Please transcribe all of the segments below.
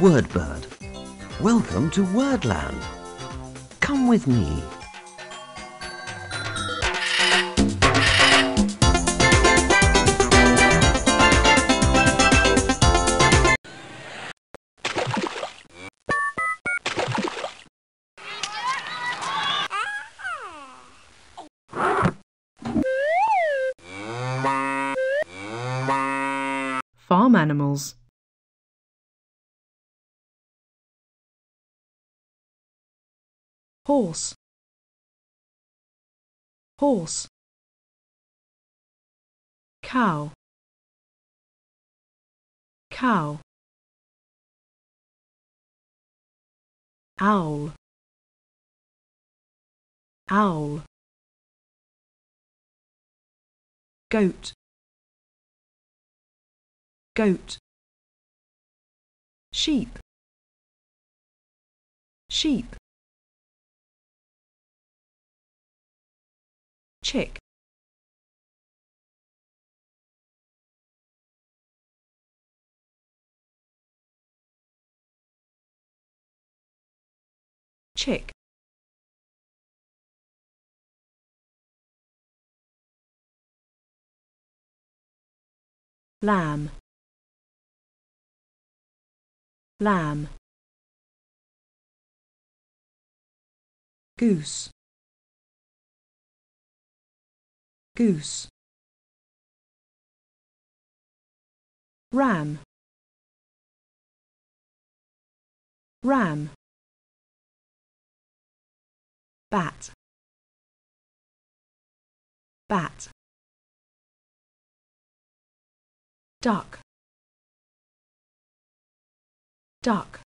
Hello, I'm Wordbird. Welcome to Wordland. Come with me. Farm animals. Horse. Horse. Cow. Cow. Owl. Owl. Goat goat sheep sheep chick chick lamb. Lamb. Goose goose. Ram. Ram. Bat. Bat. Duck. Duck.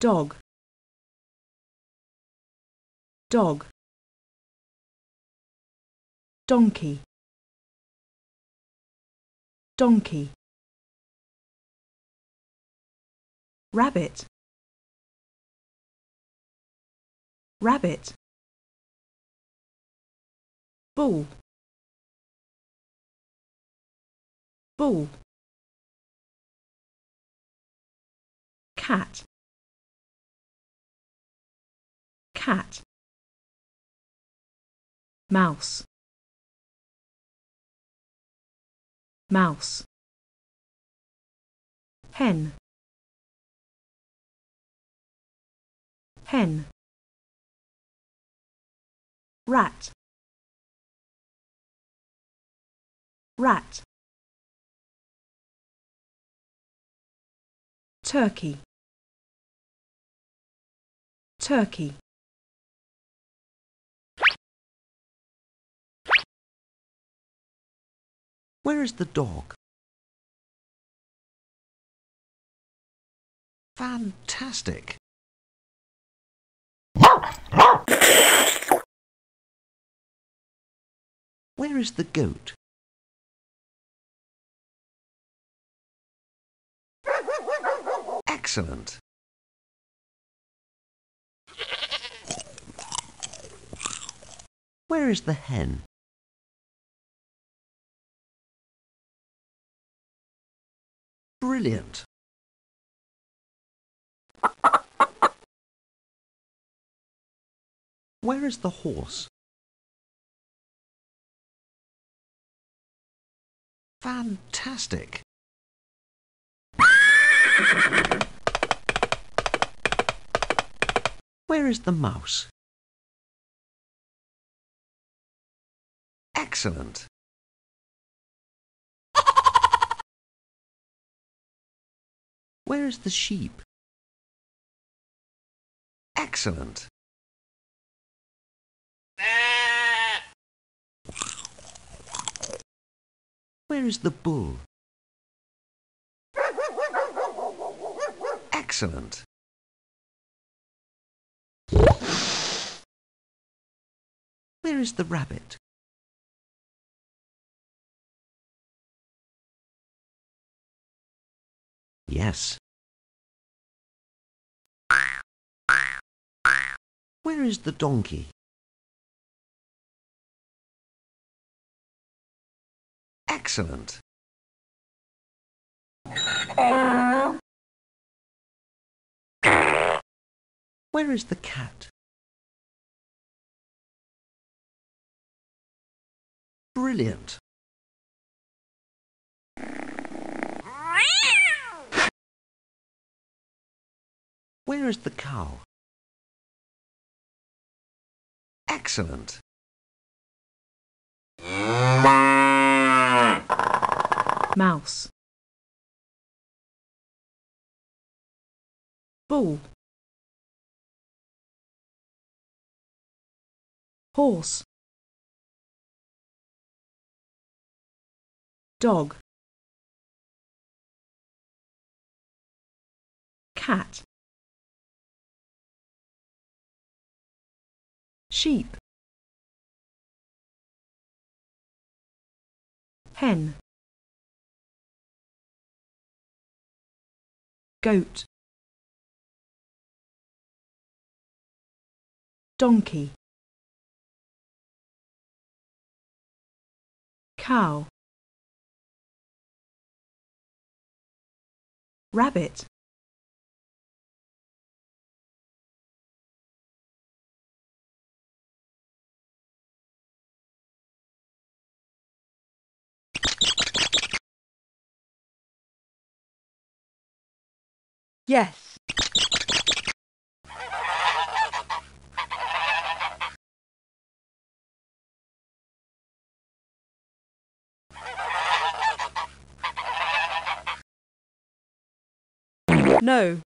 Dog. Dog donkey. Donkey. Rabbit. Rabbit. Bull. Bull. Cat. Cat. Mouse mouse. Hen. Hen. Rat. Rat. Turkey. Turkey Where is the dog? Fantastic! Where is the goat? Excellent! Where is the hen? Brilliant! Where is the horse? Fantastic! Where is the mouse? Excellent! Where is the sheep? Excellent! Where is the bull? Excellent! Where is the rabbit? Yes. Where is the donkey? Excellent. Where is the cat? Brilliant. Where is the cow? Excellent. mouse. Bull horse. Dog. Cat sheep. Hen. Goat. Donkey. Cow. Rabbit Yes. No.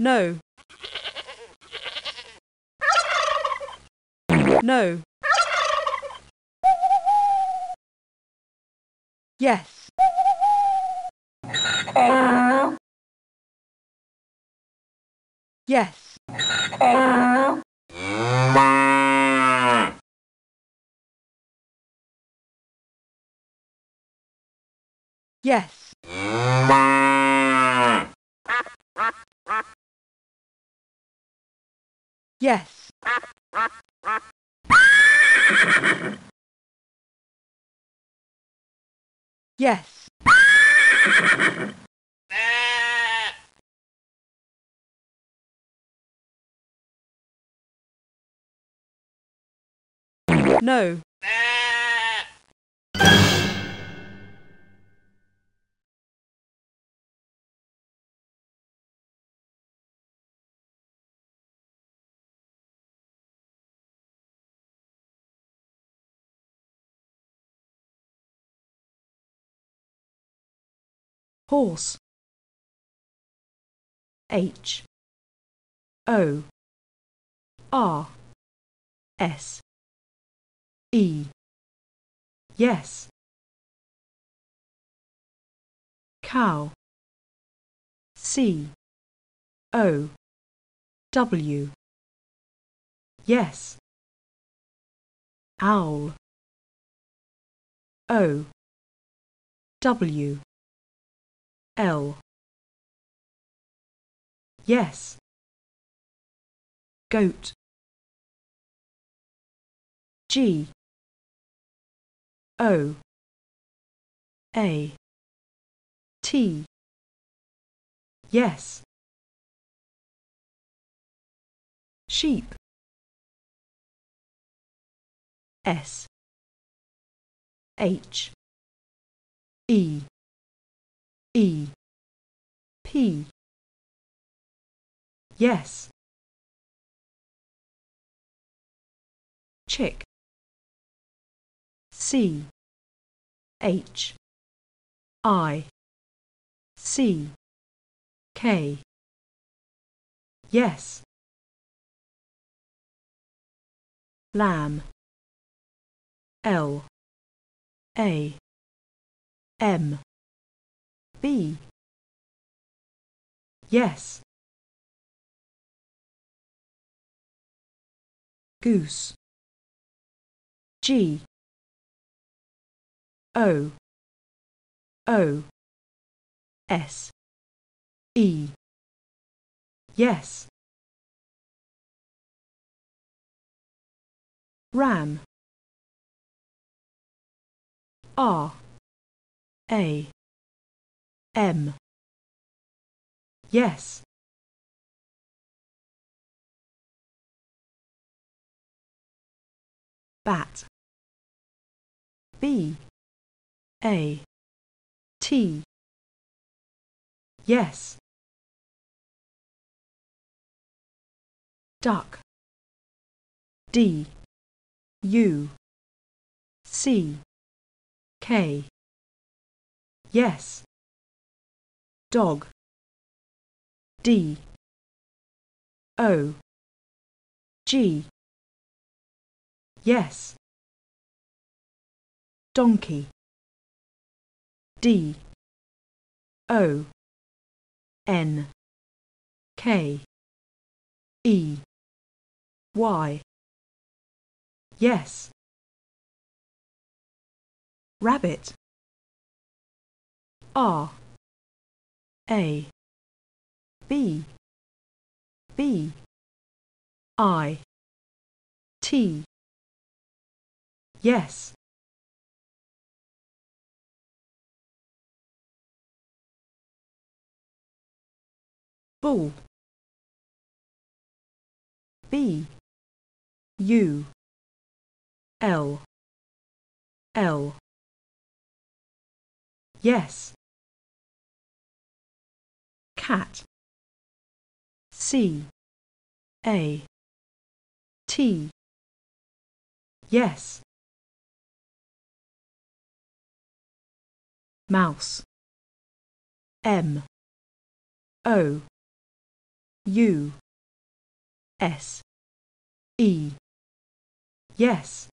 No. No. Yes. Yes. Yes. Yes. Yes. No. Horse. H. O. R. S. E. Yes. Cow. C. O. W. Yes. Owl. O. W L. Yes. Goat. G. O. A. T. Yes. Sheep. S. H. E. E. P. Yes. Chick. C. H. I. C. K. Yes. Lamb. L. A. M Yes. Goose. G. O. O. S. E. Yes. ram R A M. Yes. Bat. B. A. T. Yes. Duck. D. U. C. K. Yes dog. D. O. G. Yes. Donkey. D. O. N. K. E. Y. Yes. Rabbit. R A. B. B. I. T. Yes. Bull B. U. L. L. Yes cat C. A. T. Yes. Mouse. M. O. U. S. E. Yes.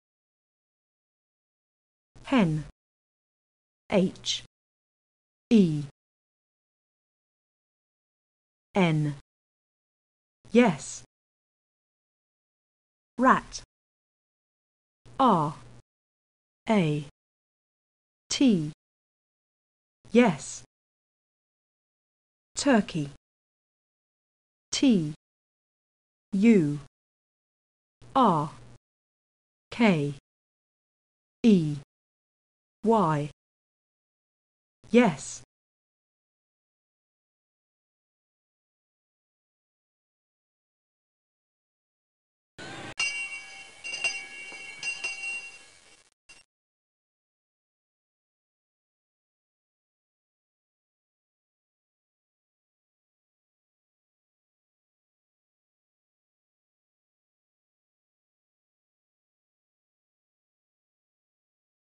Hen H. E N. Yes. Rat. R. A. T. Yes. Turkey. T. U. R. K. E. Y. Yes